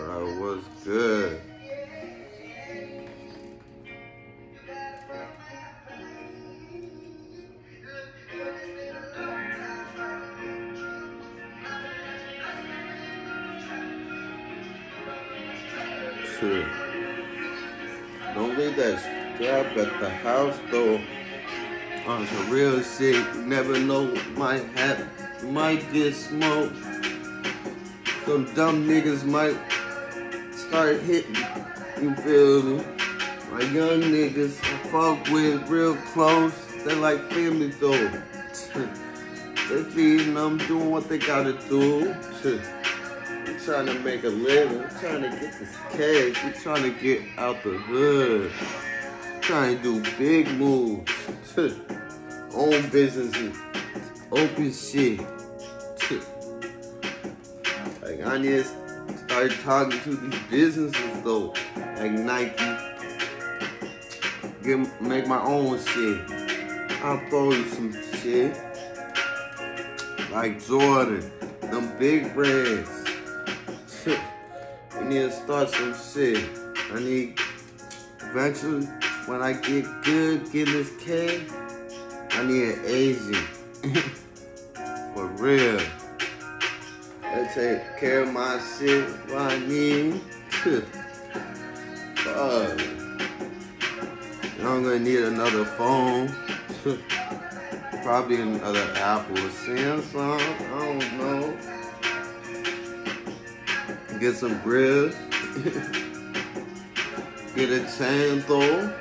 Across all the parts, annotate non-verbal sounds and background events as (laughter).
Bro, what's good? Don't leave that strap at the house though. On some real shit, you never know what might happen. You might get smoked. Some dumb niggas might start hitting. You feel me? My young niggas I fuck with real close. They like family though. (laughs) they feeding them, doing what they gotta do. We trying to make a living. We trying to get this cash. We trying to get out the hood. Trying to do big moves. (laughs) Own businesses. Open shit. (laughs) Like I need to start talking to these businesses though. Like Nike. Get make my own shit. I'll throw you some shit. Like Jordan. Them big brands. We need to start some shit. I need eventually when I get good getting this K, I need an Asian. (laughs) For real. They take care of my shit what I need. Fuck. I'm gonna need another phone. (laughs) Probably another Apple or Samsung. I don't know get some grills, (laughs) get a chain though.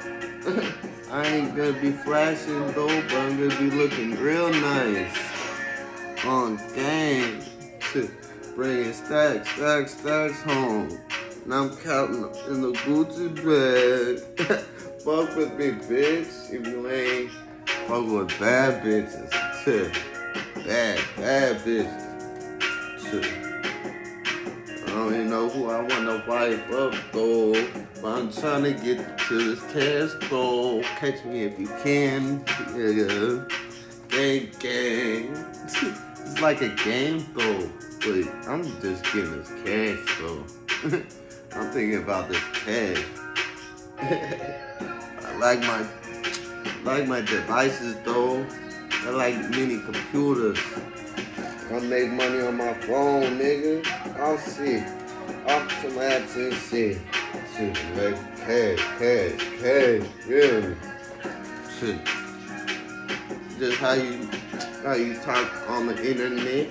(laughs) I ain't gonna be flashing though, but I'm gonna be looking real nice on game. Bringing stacks, stacks, stacks home. And I'm counting in the Gucci bag. (laughs) fuck with me, bitch. If you ain't fuck with bad bitches. too. bad, bad bitches. I don't even know who I want to wife up though. But I'm trying to get to this cash though. Catch me if you can. Gang gang. (laughs) it's like a game though. But I'm just getting this cash though. (laughs) I'm thinking about this cash. (laughs) I like my like my devices though. I like mini computers. I make money on my phone, nigga. I'll see. Off some apps and shit. Shit, like cash, cash, cash, really. Shit. Just how you how you talk on the internet.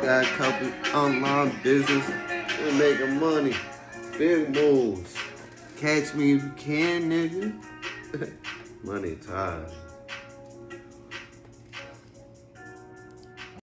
Got a couple online business and making money. Big moves. Catch me if you can, nigga. (laughs) money time.